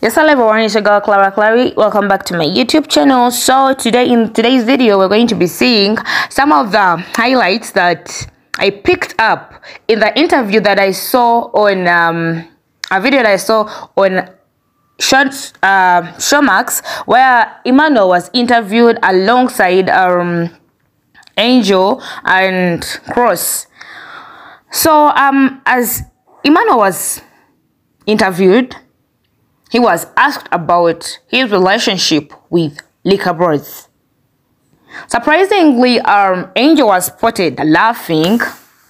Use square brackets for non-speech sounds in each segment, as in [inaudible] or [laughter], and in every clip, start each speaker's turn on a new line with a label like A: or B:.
A: Yes, hello everyone, it's your girl Clara Clary. Welcome back to my YouTube channel. So today in today's video, we're going to be seeing some of the highlights that I picked up in the interview that I saw on um, a video that I saw on Short, uh, Showmax where Emmanuel was interviewed alongside um, Angel and Cross. So um, as Emmanuel was interviewed, he was asked about his relationship with Liquorose. Surprisingly, um, Angel was spotted laughing,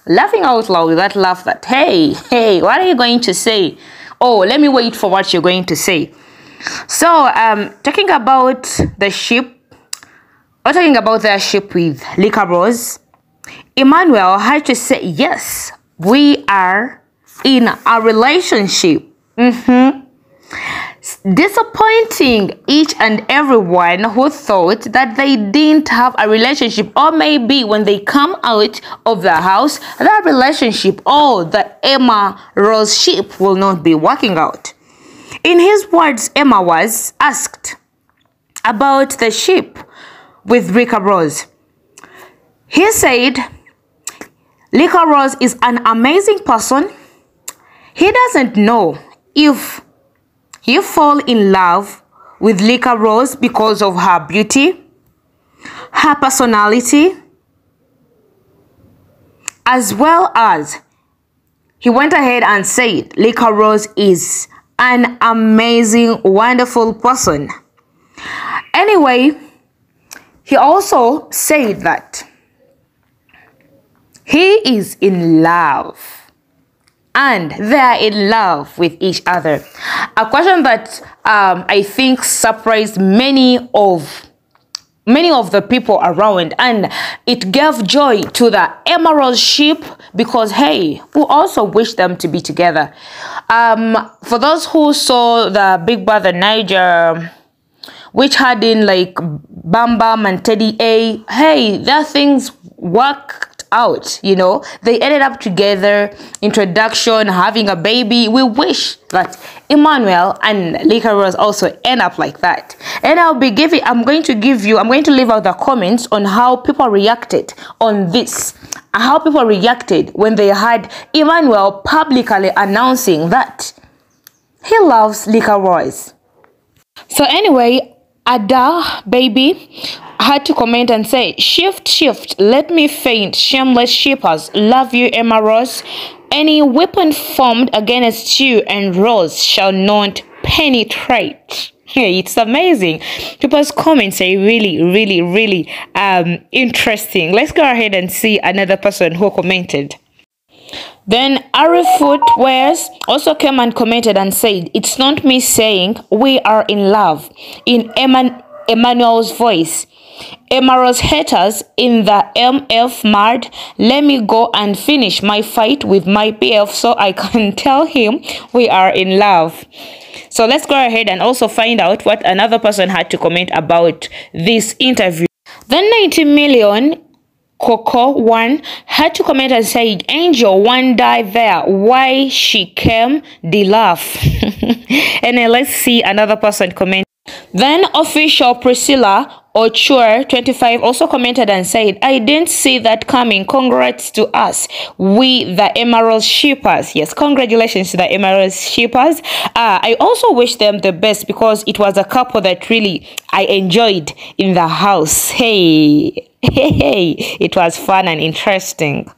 A: laughing out loud with that laugh that, hey, hey, what are you going to say? Oh, let me wait for what you're going to say. So, um, talking about the ship, or talking about their ship with Liquorose, Emmanuel had to say, yes, we are in a relationship. Mm-hmm disappointing each and everyone who thought that they didn't have a relationship or maybe when they come out of the house that relationship or the emma rose ship will not be working out in his words emma was asked about the ship with Liquorose. He said, Liquorose is an amazing person. He doesn't know if he fall in love with Liquorose because of her beauty, her personality, as well as he went ahead and said Liquorose is an amazing, wonderful person. Anyway, he also said that he is in love and they are in love with each other. A question that um, I think surprised many of many of the people around and it gave joy to the emerald ship because hey we also wish them to be together um for those who saw the big brother Naija which had in like bam bam and teddy a hey their things work out you know? They ended up together introduction having a baby. We wish that emmanuel and Liquorose also end up like that. And i'll be giving i'm going to give you i'm going to leave out the comments on how people reacted on this. How people reacted when they had emmanuel publicly announcing that he loves Liquorose. So anyway Ada baby had to comment and say, Shift, shift, let me faint, shameless shippers, love you, Emma Rose. Any weapon formed against you and Rose shall not penetrate. [laughs] Hey, it's amazing. People's comments are really, really, really um, interesting. Let's go ahead and see another person who commented. Then Ari Footwears also came and commented and said, It's not me saying we are in love. In Eman Emmanuel's voice, Emerald's haters in the MF mad, let me go and finish my fight with my PF so I can [laughs] tell him we are in love. So let's go ahead and also find out what another person had to comment about this interview. Then 90 million Coco one had to comment and say Angel one die there. Why she came the laugh. and then let's see another person comment. Then official Priscilla Ochur 25 also commented and said, I didn't see that coming. Congrats to us. We, the Emerald Shippers. Yes, congratulations to the Emerald Shippers. Uh, I also wish them the best because it was a couple that really I enjoyed in the house. Hey, [laughs] hey, hey. It was fun and interesting.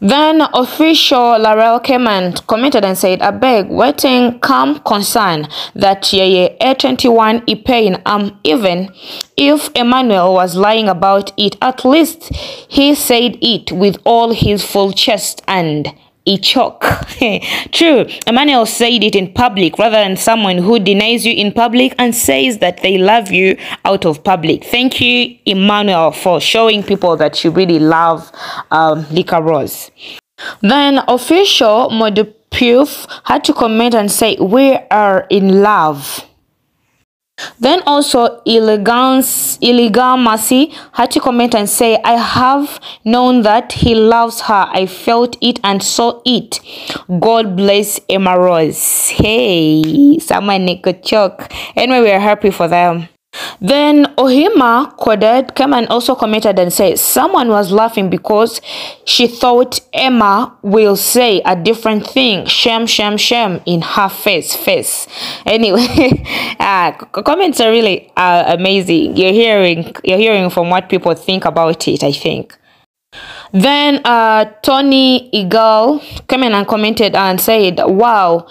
A: Then official Laurel and commented and said, I beg, waiting calm concern that ye A21 e pain um even if Emmanuel was lying about it, at least he said it with all his full chest and a choke. [laughs] True, Emmanuel said it in public rather than someone who denies you in public and says that they love you out of public. Thank you, Emmanuel, for showing people that you really love um, Liquorose. Then official Modupuf had to comment and say, we are in love. Then also Illegal Mercy had to comment and say, I have known that he loves her. I felt it and saw it. God bless Emma Rose. Hey, someone could choke. Anyway, we are happy for them. Then Ohima Kodet came and also commented and said someone was laughing because she thought Emma will say a different thing. Shame, shame, shame in her face, face. Anyway, [laughs] uh, comments are really uh, amazing. You're hearing, you're hearing from what people think about it. I think. Then uh, Tony Eagle came in and commented and said, "Wow."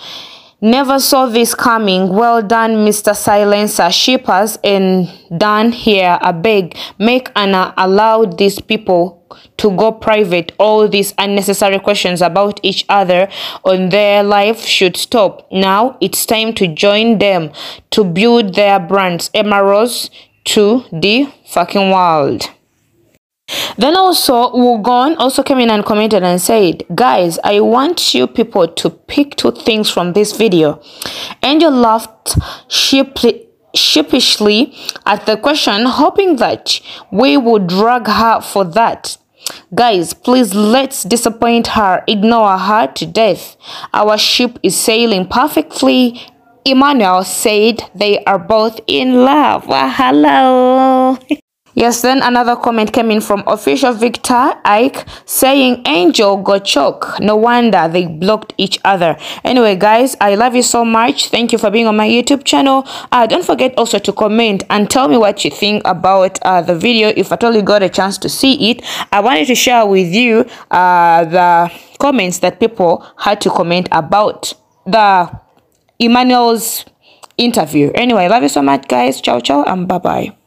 A: Never saw this coming. Well done, Mr. Silencer. Shippers and done here. I beg, make Anna allow these people to go private. All these unnecessary questions about each other on their life should stop. Now it's time to join them to build their brands. Rose to the fucking world. Then also, Wugon also came in and commented and said, Guys, I want you people to pick two things from this video. Angel laughed sheepishly at the question, hoping that we would drag her for that. Guys, please let's disappoint her, ignore her to death. Our ship is sailing perfectly. Emmanuel said they are both in love. Well, hello. [laughs] Yes, then another comment came in from official Victor Ike saying Angel got choked. No wonder they blocked each other. Anyway, guys, I love you so much. Thank you for being on my YouTube channel. Uh, don't forget also to comment and tell me what you think about uh, the video if at all you got a chance to see it. I wanted to share with you uh, the comments that people had to comment about the Emmanuel's interview. Anyway, love you so much, guys. Ciao, ciao, and bye-bye.